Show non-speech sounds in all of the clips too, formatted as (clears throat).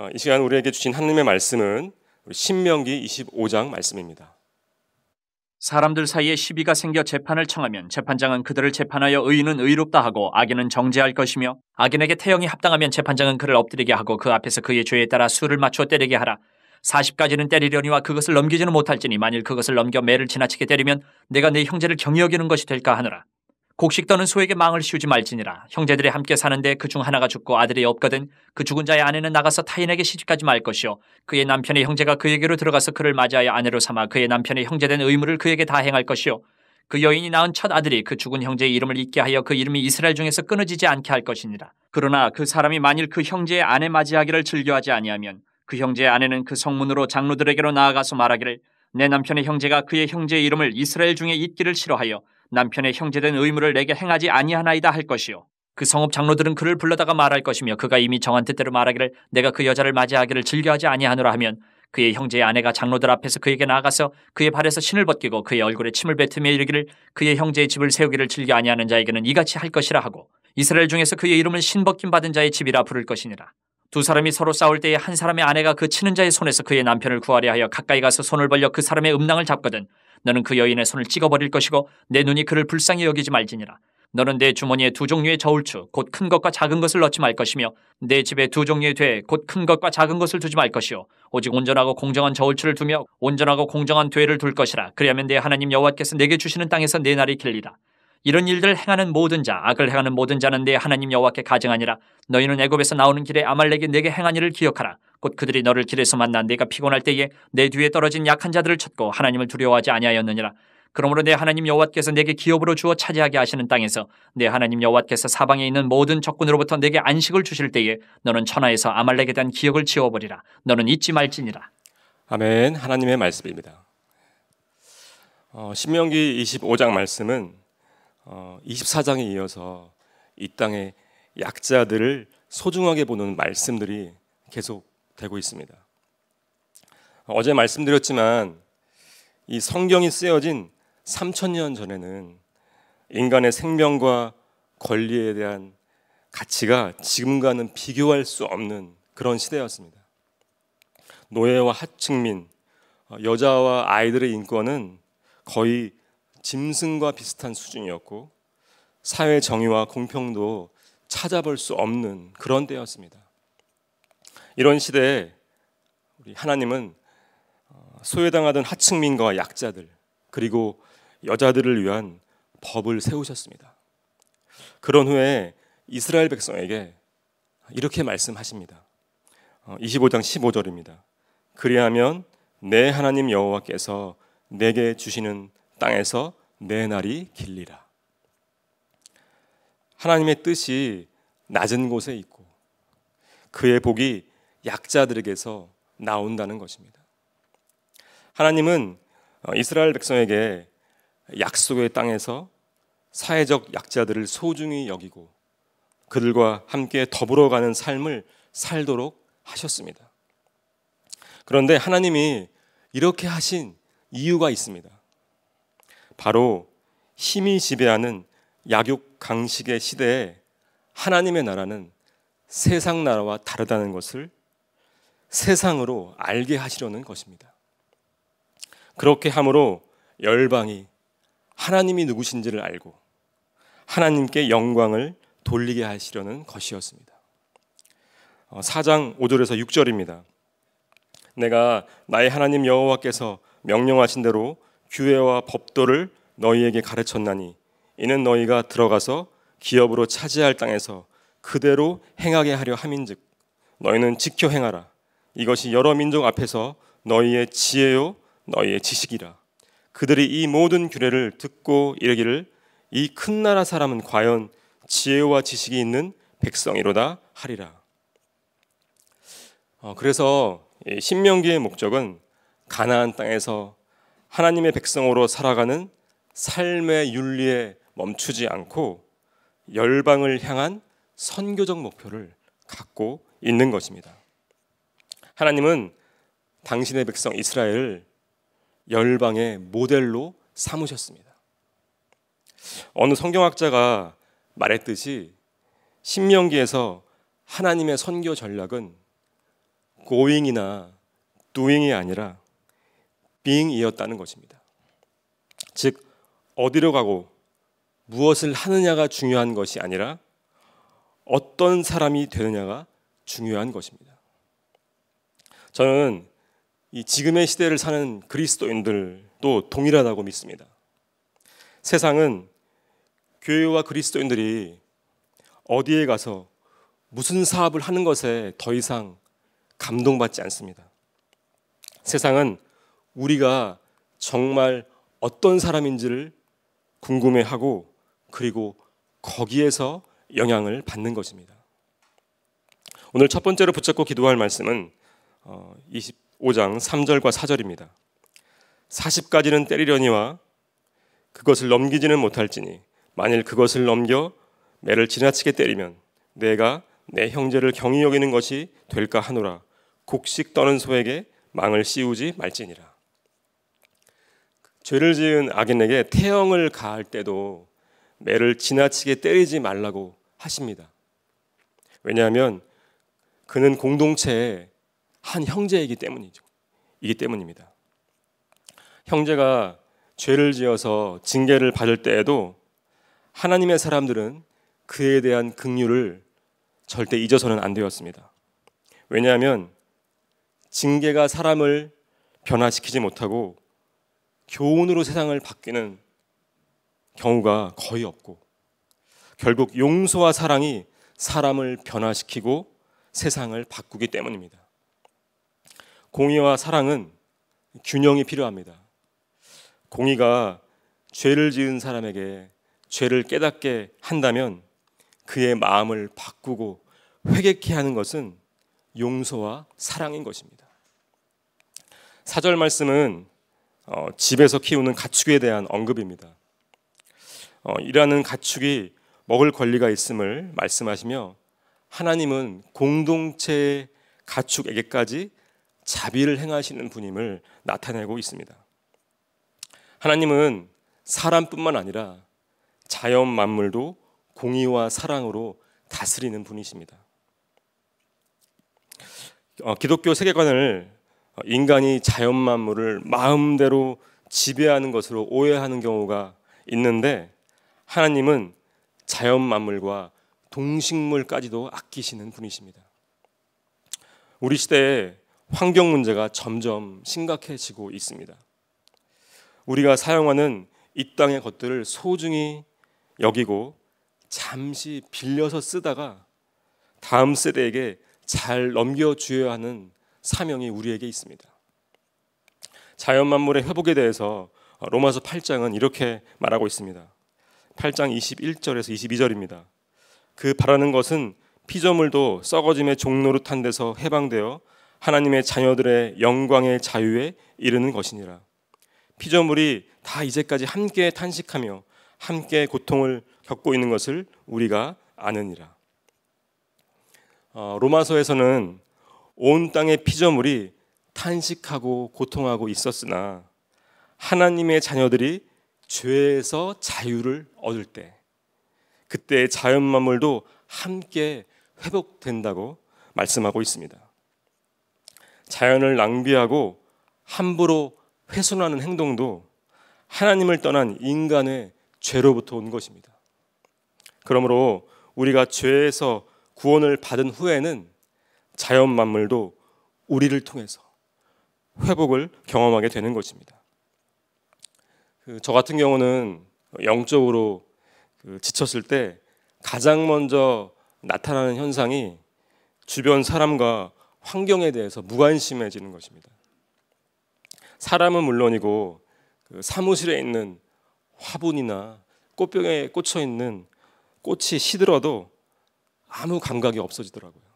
어, 이 시간 우리에게 주신 하나님의 말씀은 신명기 25장 말씀입니다. 사람들 사이에 시비가 생겨 재판을 청하면 재판장은 그들을 재판하여 의인은 의롭다 하고 악인은 정죄할 것이며 악인에게 태형이 합당하면 재판장은 그를 엎드리게 하고 그 앞에서 그의 죄에 따라 수를 맞추어 때리게 하라. 40까지는 때리려니와 그것을 넘기지는 못할지니 만일 그것을 넘겨 매를 지나치게 때리면 내가 내 형제를 경히 여기는 것이 될까 하느라. 곡식 떠는 소에게 망을 씌우지 말지니라. 형제들이 함께 사는데 그 중 하나가 죽고 아들이 없거든 그 죽은 자의 아내는 나가서 타인에게 시집가지 말 것이요. 그의 남편의 형제가 그에게로 들어가서 그를 맞이하여 아내로 삼아 그의 남편의 형제된 의무를 그에게 다 행할 것이요. 그 여인이 낳은 첫 아들이 그 죽은 형제의 이름을 잊게 하여 그 이름이 이스라엘 중에서 끊어지지 않게 할 것이니라. 그러나 그 사람이 만일 그 형제의 아내 맞이하기를 즐겨하지 아니하면 그 형제의 아내는 그 성문으로 장로들에게로 나아가서 말하기를 내 남편의 형제가 그의 형제의 이름을 이스라엘 중에 잊기를 싫어하여 남편의 형제된 의무를 내게 행하지 아니하나이다 할 것이요. 그 성읍 장로들은 그를 불러다가 말할 것이며 그가 이미 정한 뜻대로 말하기를 내가 그 여자를 맞이하기를 즐겨하지 아니하노라 하면 그의 형제의 아내가 장로들 앞에서 그에게 나아가서 그의 발에서 신을 벗기고 그의 얼굴에 침을 뱉으며 이르기를 그의 형제의 집을 세우기를 즐겨 아니하는 자에게는 이같이 할 것이라 하고 이스라엘 중에서 그의 이름을 신 벗김 받은 자의 집이라 부를 것이니라. 두 사람이 서로 싸울 때에 한 사람의 아내가 그 치는 자의 손에서 그의 남편을 구하려 하여 가까이 가서 손을 벌려 그 사람의 음낭을 잡거든 너는 그 여인의 손을 찍어버릴 것이고 내 눈이 그를 불쌍히 여기지 말지니라. 너는 내 주머니에 두 종류의 저울추 곧 큰 것과 작은 것을 넣지 말 것이며 내 집에 두 종류의 되곧 큰 것과 작은 것을 두지 말 것이요 오직 온전하고 공정한 저울추를 두며 온전하고 공정한 되를 둘 것이라. 그리하면 내 하나님 여호와께서 내게 주시는 땅에서 내 날이 길리라 이런 일들을 행하는 모든 자 악을 행하는 모든 자는 내 하나님 여호와께 가증하니라 너희는 애굽에서 나오는 길에 아말렉이 내게 행한 일을 기억하라 곧 그들이 너를 길에서 만나 내가 피곤할 때에 내 뒤에 떨어진 약한 자들을 쳤고 하나님을 두려워하지 아니하였느니라. 그러므로 내 하나님 여호와께서 내게 기업으로 주어 차지하게 하시는 땅에서 내 하나님 여호와께서 사방에 있는 모든 적군으로부터 내게 안식을 주실 때에 너는 천하에서 아말렉에 대한 기억을 지워버리라. 너는 잊지 말지니라. 아멘. 하나님의 말씀입니다. 어, 신명기 25장 말씀은 어, 24장에 이어서 이 땅의 약자들을 소중하게 보는 말씀들이 계속 되고 있습니다. 어제 말씀드렸지만 이 성경이 쓰여진 3천년 전에는 인간의 생명과 권리에 대한 가치가 지금과는 비교할 수 없는 그런 시대였습니다. 노예와 하층민, 어, 여자와 아이들의 인권은 거의 짐승과 비슷한 수준이었고 사회 정의와 공평도 찾아볼 수 없는 그런 때였습니다. 이런 시대에 우리 하나님은 어, 소외당하던 하층민과 약자들 그리고 여자들을 위한 법을 세우셨습니다. 그런 후에 이스라엘 백성에게 이렇게 말씀하십니다. 25장 어, 15절입니다. 그리하면 내 하나님 여호와께서 내게 주시는 땅에서 내 날이 길리라. 하나님의 뜻이 낮은 곳에 있고 그의 복이 약자들에게서 나온다는 것입니다. 하나님은 어, 이스라엘 백성에게 약속의 땅에서 사회적 약자들을 소중히 여기고 그들과 함께 더불어가는 삶을 살도록 하셨습니다. 그런데 하나님이 이렇게 하신 이유가 있습니다. 바로 힘이 지배하는 약육 강식의 시대에 하나님의 나라는 세상 나라와 다르다는 것을 세상으로 알게 하시려는 것입니다. 그렇게 함으로 열방이 하나님이 누구신지를 알고 하나님께 영광을 돌리게 하시려는 것이었습니다. 4장 어, 5절에서 6절입니다. 내가 나의 하나님 여호와께서 명령하신 대로 규례와 법도를 너희에게 가르쳤나니 이는 너희가 들어가서 기업으로 차지할 땅에서 그대로 행하게 하려 함인즉 너희는 지켜 행하라 이것이 여러 민족 앞에서 너희의 지혜요 너희의 지식이라 그들이 이 모든 규례를 듣고 이르기를 이 큰 나라 사람은 과연 지혜와 지식이 있는 백성이로다 하리라. 어, 그래서 신명기의 목적은 가나안 땅에서 하나님의 백성으로 살아가는 삶의 윤리에 멈추지 않고 열방을 향한 선교적 목표를 갖고 있는 것입니다. 하나님은 당신의 백성 이스라엘을 열방의 모델로 삼으셨습니다. 어느 성경학자가 말했듯이 신명기에서 하나님의 선교 전략은 going이나 doing이 아니라 being이었다는 것입니다. 즉 어디로 가고 무엇을 하느냐가 중요한 것이 아니라 어떤 사람이 되느냐가 중요한 것입니다. 저는 이 지금의 시대를 사는 그리스도인들도 동일하다고 믿습니다. 세상은 교회와 그리스도인들이 어디에 가서 무슨 사업을 하는 것에 더 이상 감동받지 않습니다. 세상은 우리가 정말 어떤 사람인지를 궁금해하고 그리고 거기에서 영향을 받는 것입니다. 오늘 첫 번째로 붙잡고 기도할 말씀은 25장 어, 3절과 4절입니다. 40가지는 때리려니와 그것을 넘기지는 못할지니 만일 그것을 넘겨 매를 지나치게 때리면 내가 내 형제를 경히 여기는 것이 될까 하노라 곡식 떠는 소에게 망을 씌우지 말지니라. 죄를 지은 악인에게 태형을 가할 때도 매를 지나치게 때리지 말라고 하십니다. 왜냐하면 그는 공동체의 한 형제이기 때문이죠. 이기 때문입니다. 형제가 죄를 지어서 징계를 받을 때에도 하나님의 사람들은 그에 대한 긍휼을 절대 잊어서는 안 되었습니다. 왜냐하면 징계가 사람을 변화시키지 못하고 교훈으로 세상을 바뀌는 경우가 거의 없고 결국 용서와 사랑이 사람을 변화시키고 세상을 바꾸기 때문입니다. 공의와 사랑은 균형이 필요합니다. 공의가 죄를 지은 사람에게 죄를 깨닫게 한다면 그의 마음을 바꾸고 회개케 하는 것은 용서와 사랑인 것입니다. 사절 말씀은 어, 집에서 키우는 가축에 대한 언급입니다. 어, 일하는 가축이 먹을 권리가 있음을 말씀하시며 하나님은 공동체의 가축에게까지 자비를 행하시는 분임을 나타내고 있습니다. 하나님은 사람뿐만 아니라 자연 만물도 공의와 사랑으로 다스리는 분이십니다. 어, 기독교 세계관을 인간이 자연 만물을 마음대로 지배하는 것으로 오해하는 경우가 있는데 하나님은 자연 만물과 동식물까지도 아끼시는 분이십니다. 우리 시대에 환경 문제가 점점 심각해지고 있습니다. 우리가 사용하는 이 땅의 것들을 소중히 여기고 잠시 빌려서 쓰다가 다음 세대에게 잘 넘겨주어야 하는 사명이 우리에게 있습니다. 자연 만물의 회복에 대해서 로마서 8장은 이렇게 말하고 있습니다. 8장 21절에서 22절입니다. 그 바라는 것은 피조물도 썩어짐의 종노릇한 데서 해방되어 하나님의 자녀들의 영광의 자유에 이르는 것이니라. 피조물이 다 이제까지 함께 탄식하며 함께 고통을 겪고 있는 것을 우리가 아느니라. 어, 로마서에서는 온 땅의 피조물이 탄식하고 고통하고 있었으나 하나님의 자녀들이 죄에서 자유를 얻을 때 그때 자연 만물도 함께 회복된다고 말씀하고 있습니다. 자연을 낭비하고 함부로 훼손하는 행동도 하나님을 떠난 인간의 죄로부터 온 것입니다. 그러므로 우리가 죄에서 구원을 받은 후에는 자연 만물도 우리를 통해서 회복을 경험하게 되는 것입니다. 그 저 같은 경우는 영적으로 그 지쳤을 때 가장 먼저 나타나는 현상이 주변 사람과 환경에 대해서 무관심해지는 것입니다. 사람은 물론이고 그 사무실에 있는 화분이나 꽃병에 꽂혀 있는 꽃이 시들어도 아무 감각이 없어지더라고요.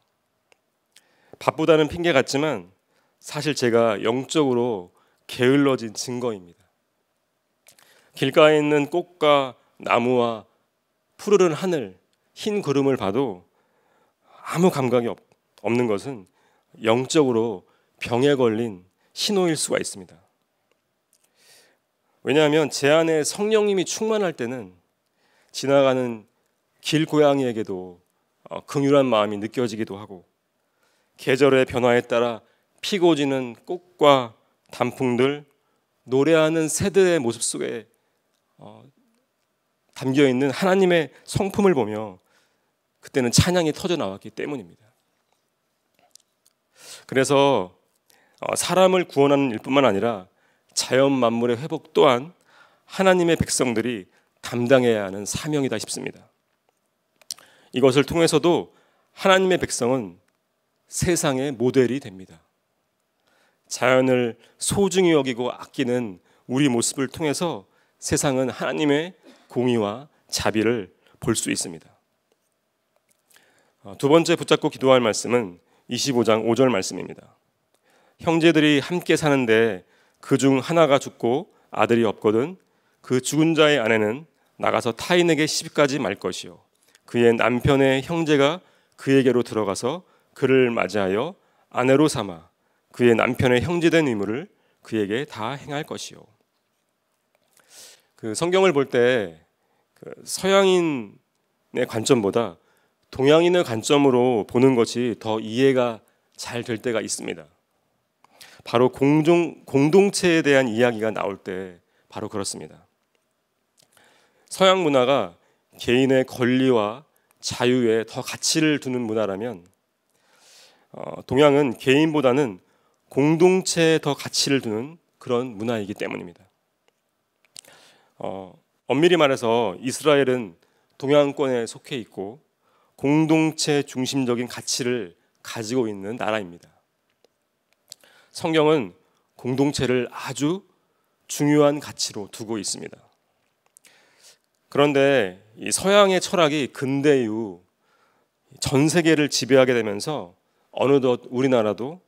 바쁘다는 핑계 같지만 사실 제가 영적으로 게을러진 증거입니다. 길가에 있는 꽃과 나무와 푸르른 하늘, 흰 구름을 봐도 아무 감각이 없는 것은 영적으로 병에 걸린 신호일 수가 있습니다. 왜냐하면 제 안에 성령님이 충만할 때는 지나가는 길 고양이에게도 어, 긍휼한 마음이 느껴지기도 하고 계절의 변화에 따라 피고 지는 꽃과 단풍들, 노래하는 새들의 모습 속에 어, 담겨 있는 하나님의 성품을 보며 그때는 찬양이 터져 나왔기 때문입니다. 그래서 어, 사람을 구원하는 일뿐만 아니라 자연 만물의 회복 또한 하나님의 백성들이 담당해야 하는 사명이다 싶습니다. 이것을 통해서도 하나님의 백성은 세상의 모델이 됩니다. 자연을 소중히 여기고 아끼는 우리 모습을 통해서 세상은 하나님의 공의와 자비를 볼 수 있습니다. 어, 두 번째 붙잡고 기도할 말씀은 25장 5절 말씀입니다. 형제들이 함께 사는데 그 중 하나가 죽고 아들이 없거든 그 죽은 자의 아내는 나가서 타인에게 시집까지 말 것이요 그의 남편의 형제가 그에게로 들어가서 그를 맞이하여 아내로 삼아 그의 남편의 형제된 의무를 그에게 다 행할 것이요. 그 성경을 볼때 그 서양인의 관점보다 동양인의 관점으로 보는 것이 더 이해가 잘 될 때가 있습니다. 바로 공동 공동체에 대한 이야기가 나올 때 바로 그렇습니다. 서양 문화가 개인의 권리와 자유에 더 가치를 두는 문화라면 어, 동양은 개인보다는 공동체에 더 가치를 두는 그런 문화이기 때문입니다. 어, 엄밀히 말해서 이스라엘은 동양권에 속해 있고 공동체 중심적인 가치를 가지고 있는 나라입니다. 성경은 공동체를 아주 중요한 가치로 두고 있습니다. 그런데 이 서양의 철학이 근대 이후 전 세계를 지배하게 되면서 어느덧 우리나라도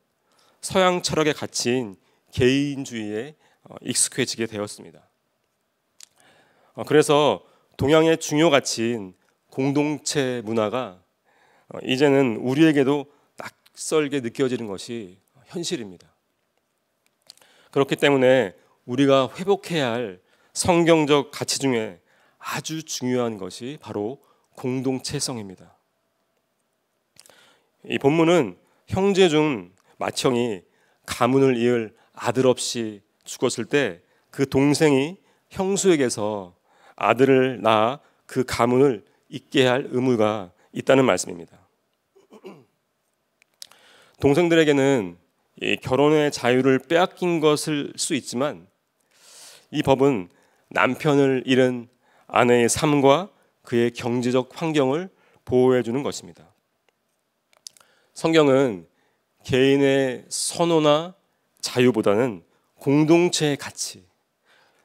서양 철학의 가치인 개인주의에 어, 익숙해지게 되었습니다. 어, 그래서 동양의 중요 가치인 공동체 문화가 어, 이제는 우리에게도 낯설게 느껴지는 것이 현실입니다. 그렇기 때문에 우리가 회복해야 할 성경적 가치 중에 아주 중요한 것이 바로 공동체성입니다. 이 본문은 형제 중 맏형이 가문을 이을 아들 없이 죽었을 때 그 동생이 형수에게서 아들을 낳아 그 가문을 잇게 할 의무가 있다는 말씀입니다. (clears throat) 동생들에게는 결혼의 자유를 빼앗긴 것을 수 있지만 이 법은 남편을 잃은 아내의 삶과 그의 경제적 환경을 보호해 주는 것입니다. 성경은 개인의 선호나 자유보다는 공동체의 가치,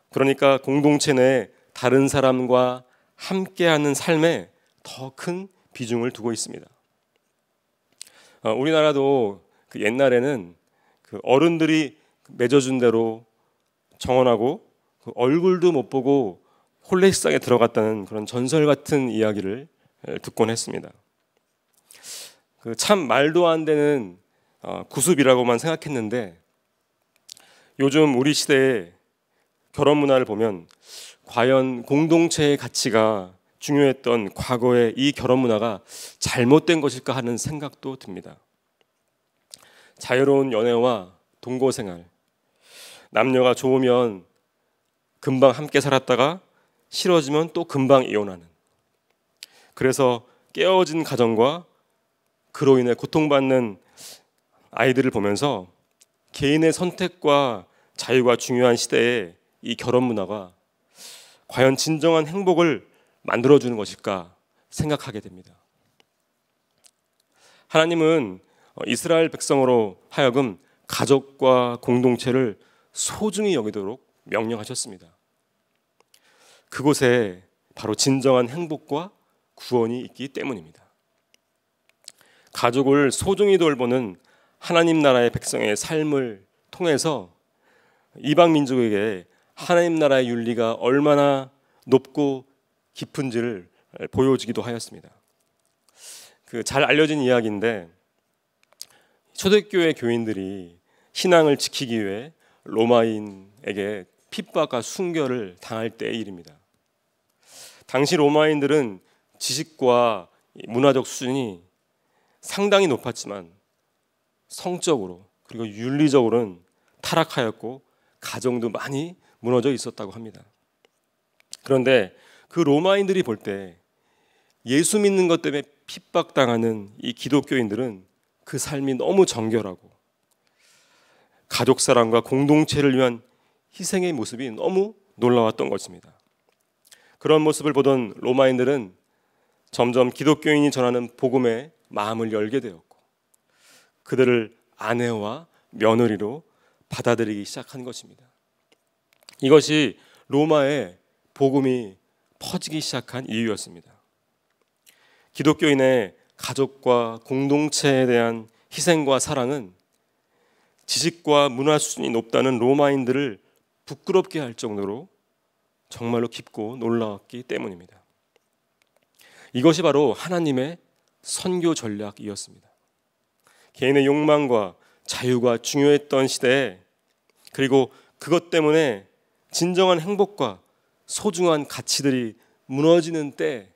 그러니까 공동체 내 다른 사람과 함께하는 삶에 더 큰 비중을 두고 있습니다. 어, 우리나라도 그 옛날에는 그 어른들이 맺어준 대로 정원하고 그 얼굴도 못 보고 홀레식상에 들어갔다는 그런 전설 같은 이야기를 듣곤 했습니다. 그 참 말도 안 되는 어, 구습이라고만 생각했는데 요즘 우리 시대의 결혼 문화를 보면 과연 공동체의 가치가 중요했던 과거의 이 결혼 문화가 잘못된 것일까 하는 생각도 듭니다. 자유로운 연애와 동거 생활, 남녀가 좋으면 금방 함께 살았다가 싫어지면 또 금방 이혼하는. 그래서 깨어진 가정과 그로 인해 고통받는 아이들을 보면서 개인의 선택과 자유가 중요한 시대에 이 결혼 문화가 과연 진정한 행복을 만들어주는 것일까 생각하게 됩니다. 하나님은 이스라엘 백성으로 하여금 가족과 공동체를 소중히 여기도록 명령하셨습니다. 그곳에 바로 진정한 행복과 구원이 있기 때문입니다. 가족을 소중히 돌보는 하나님 나라의 백성의 삶을 통해서 이방 민족에게 하나님 나라의 윤리가 얼마나 높고 깊은지를 보여주기도 하였습니다. 그 잘 알려진 이야기인데 초대교회 교인들이 신앙을 지키기 위해 로마인에게 핍박과 순결을 당할 때의 일입니다. 당시 로마인들은 지식과 문화적 수준이 상당히 높았지만 성적으로 그리고 윤리적으로는 타락하였고 가정도 많이 무너져 있었다고 합니다. 그런데 그 로마인들이 볼 때 예수 믿는 것 때문에 핍박당하는 이 기독교인들은 그 삶이 너무 정결하고 가족 사랑과 공동체를 위한 희생의 모습이 너무 놀라웠던 것입니다. 그런 모습을 보던 로마인들은 점점 기독교인이 전하는 복음에 마음을 열게 되었고 그들을 아내와 며느리로 받아들이기 시작한 것입니다. 이것이 로마의 복음이 퍼지기 시작한 이유였습니다. 기독교인의 가족과 공동체에 대한 희생과 사랑은 지식과 문화 수준이 높다는 로마인들을 부끄럽게 할 정도로 정말로 깊고 놀라웠기 때문입니다. 이것이 바로 하나님의 선교 전략이었습니다. 개인의 욕망과 자유가 중요했던 시대에 그리고 그것 때문에 진정한 행복과 소중한 가치들이 무너지는 때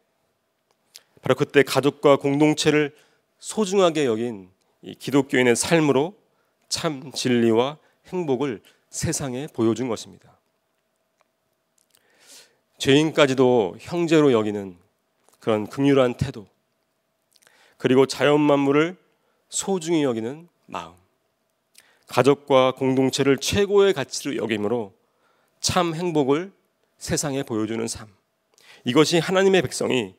바로 그때 가족과 공동체를 소중하게 여긴 기독교인의 삶으로 참 진리와 행복을 세상에 보여준 것입니다. 죄인까지도 형제로 여기는 그런 긍휼한 태도 그리고 자연 만물을 소중히 여기는 마음 가족과 공동체를 최고의 가치로 여김으로 참 행복을 세상에 보여주는 삶. 이것이 하나님의 백성이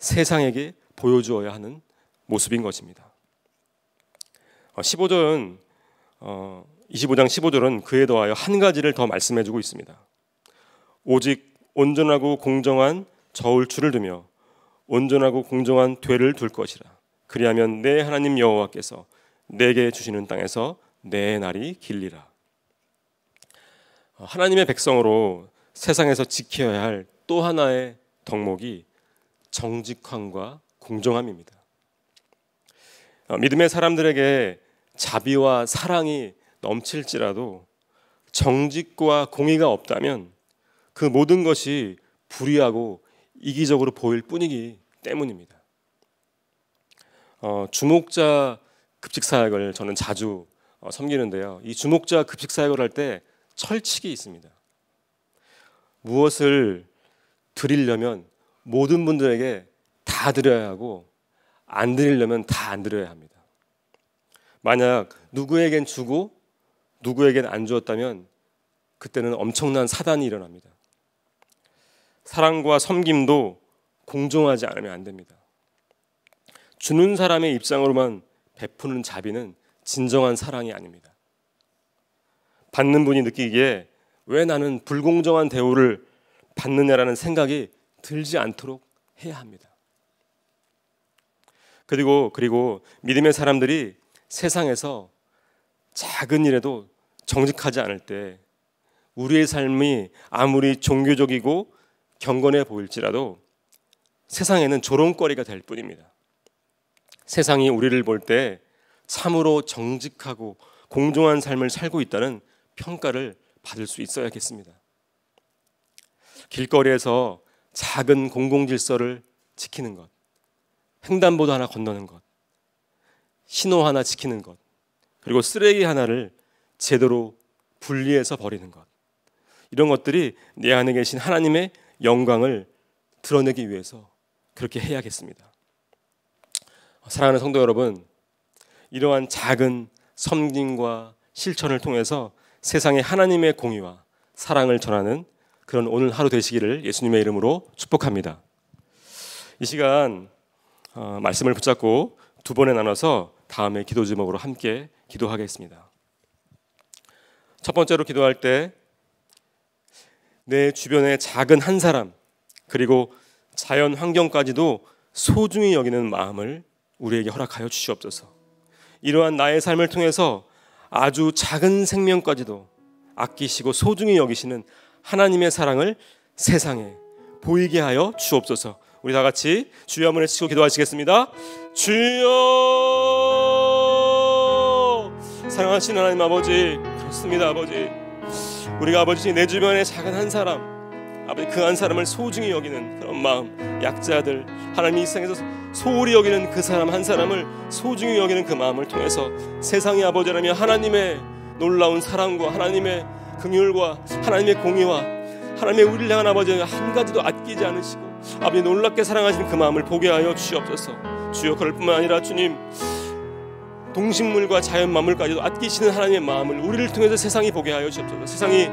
세상에게 보여주어야 하는 모습인 것입니다. 15절은 어, 25장 어, 15절은 그에 더하여 한 가지를 더 말씀해 주고 있습니다. 오직 온전하고 공정한 저울추를 두며 온전하고 공정한 되를 둘 것이라. 그리하면 내 하나님 여호와께서 내게 주시는 땅에서 내 날이 길리라. 어, 하나님의 백성으로 세상에서 지켜야 할 또 하나의 덕목이 정직함과 공정함입니다. 어, 믿음의 사람들에게 자비와 사랑이 넘칠지라도 정직과 공의가 없다면 그 모든 것이 불의하고 이기적으로 보일 뿐이기 때문입니다. 어, 주목자 급식 사역을 저는 자주 어, 섬기는데요. 이 주목자 급식 사역을 할 때 철칙이 있습니다. 무엇을 드리려면 모든 분들에게 다 드려야 하고 안 드리려면 다 안 드려야 합니다. 만약 누구에겐 주고 누구에겐 안 주었다면 그때는 엄청난 사단이 일어납니다. 사랑과 섬김도 공정하지 않으면 안 됩니다. 주는 사람의 입장으로만 베푸는 자비는 진정한 사랑이 아닙니다. 받는 분이 느끼기에 왜 나는 불공정한 대우를 받느냐라는 생각이 들지 않도록 해야 합니다. 그리고 그리고 믿음의 사람들이 세상에서 작은 일에도 정직하지 않을 때 우리의 삶이 아무리 종교적이고 경건해 보일지라도 세상에는 조롱거리가 될 뿐입니다. 세상이 우리를 볼 때 참으로 정직하고 공정한 삶을 살고 있다는 평가를 받을 수 있어야겠습니다. 길거리에서 작은 공공 질서를 지키는 것, 횡단보도 하나 건너는 것, 신호 하나 지키는 것, 그리고 쓰레기 하나를 제대로 분리해서 버리는 것. 이런 것들이 내 안에 계신 하나님의 영광을 드러내기 위해서 그렇게 해야겠습니다. 사랑하는 성도 여러분, 이러한 작은 섬김과 실천을 통해서 세상에 하나님의 공의와 사랑을 전하는 그런 오늘 하루 되시기를 예수님의 이름으로 축복합니다. 이 시간 어, 말씀을 붙잡고 두 번에 나눠서 다음에 기도 제목으로 함께 기도하겠습니다. 첫 번째로 기도할 때 내 주변의 작은 한 사람 그리고 자연 환경까지도 소중히 여기는 마음을 우리에게 허락하여 주시옵소서. 이러한 나의 삶을 통해서 아주 작은 생명까지도 아끼시고 소중히 여기시는 하나님의 사랑을 세상에 보이게 하여 주옵소서. 우리 다 같이 주여 한번 외치고 기도하시겠습니다. 주여 사랑하시는 하나님 아버지 그렇습니다 아버지 우리가 아버지 내 주변에 작은 한 사람 아버지 그 한 사람을 소중히 여기는 그런 마음 약자들 하나님 이 세상에서 소홀히 여기는 그 사람 한 사람을 소중히 여기는 그 마음을 통해서 세상의 아버지라며 하나님의 놀라운 사랑과 하나님의 긍휼과 하나님의 공의와 하나님의 우리를 향한 아버지는 한 가지도 아끼지 않으시고 아버지 놀랍게 사랑하시는 그 마음을 보게 하여 주옵소서. 주여 그럴 뿐만 아니라 주님 동식물과 자연 만물까지도 아끼시는 하나님의 마음을 우리를 통해서 세상이 보게 하여 주옵소서. 세상이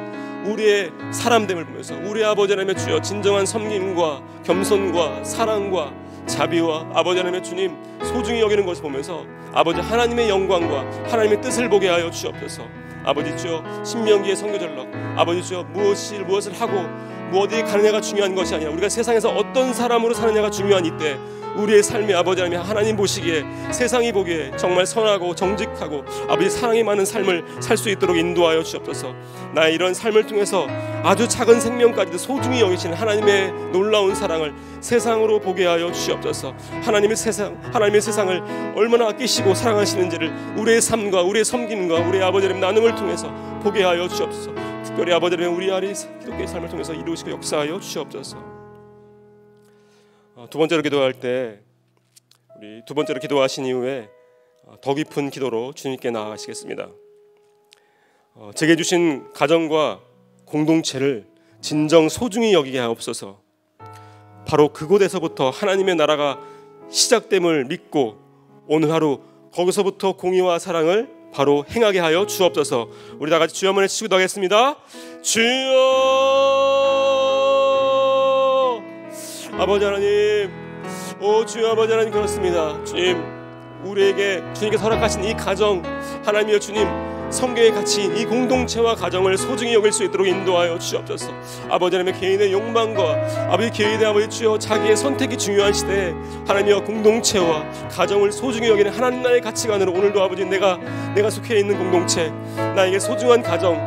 우리의 사람됨을 보면서 우리 아버지 하나님의 주여 진정한 섬김과 겸손과 사랑과 자비와 아버지 하나님의 주님 소중히 여기는 것을 보면서 아버지 하나님의 영광과 하나님의 뜻을 보게 하여 주옵소서. 아버지 주여 신명기의 성교절록 아버지 주여 무엇을 무엇을 하고 무엇이 가느냐가 중요한 것이 아니라 우리가 세상에서 어떤 사람으로 사느냐가 중요한 이때 우리의 삶의 아버지 하나님 하나님 보시기에 세상이 보기에 정말 선하고 정직하고 아버지 사랑이 많은 삶을 살 수 있도록 인도하여 주옵소서. 나의 이런 삶을 통해서 아주 작은 생명까지도 소중히 여기시는 하나님의 놀라운 사랑을 세상으로 보게 하여 주옵소서. 하나님의 세상 하나님의 세상을 얼마나 아끼시고 사랑하시는지를 우리의 삶과 우리의 섬김과 우리의 아버지 하나님 나눔을 통해서 보게 하여 주옵소서. 특별히 아버지 하나님 우리 아리 기독교의 삶을 통해서 이루시고 역사하여 주옵소서. 어, 두 번째로 기도할 때 우리 두 번째로 기도하신 이후에 어, 더 깊은 기도로 주님께 나아가시겠습니다. 어, 제게 주신 가정과 공동체를 진정 소중히 여기게 하옵소서. 바로 그곳에서부터 하나님의 나라가 시작됨을 믿고 오늘 하루 거기서부터 공의와 사랑을 바로 행하게 하여 주옵소서. 우리 다 같이 주여 한번 치고 기도하겠습니다. 주여 아버지 하나님, 오 주여 아버지 하나님 그렇습니다. 주님, 우리에게 주님께 허락하신 이 가정 하나님이여 주님 성경의 가치인 이 공동체와 가정을 소중히 여길 수 있도록 인도하여 주옵소서. 아버지 하나님의 개인의 욕망과 아버지 개인의 아버지 주여 자기의 선택이 중요한 시대에 하나님의 공동체와 가정을 소중히 여기는 하나님 나라의 가치관으로 오늘도 아버지 내가 내가 속해 있는 공동체 나에게 소중한 가정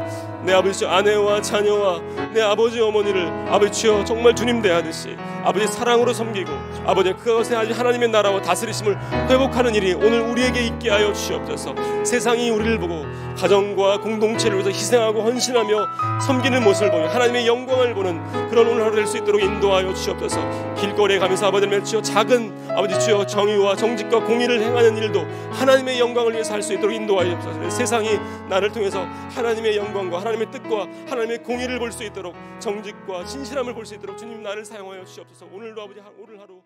내 아버지 아내와 자녀와 내 아버지 어머니를 아버지 주여 정말 주님 대하듯이 아버지 사랑으로 섬기고 아버지 그것에 아주 하나님의 나라와 다스리심을 회복하는 일이 오늘 우리에게 있게 하여 주옵소서. 세상이 우리를 보고 가정과 공동체를 위해서 희생하고 헌신하며 섬기는 모습을 보며 하나님의 영광을 보는 그런 오늘 하루 될 수 있도록 인도하여 주옵소서. 길거리에 가면서 아버지 주여 작은 아버지 주여 정의와 정직과 공의를 행하는 일도 하나님의 영광을 위해서 할 수 있도록 인도하여 주옵소서. 세상이 나를 통해서 하나님의 영광과 하나님의 뜻과 하나님의 공의를 볼 수 있도록 정직과 진실함을 볼 수 있도록 주님 나를 사용하여 주옵소서. 오늘도 아버지 오늘 하루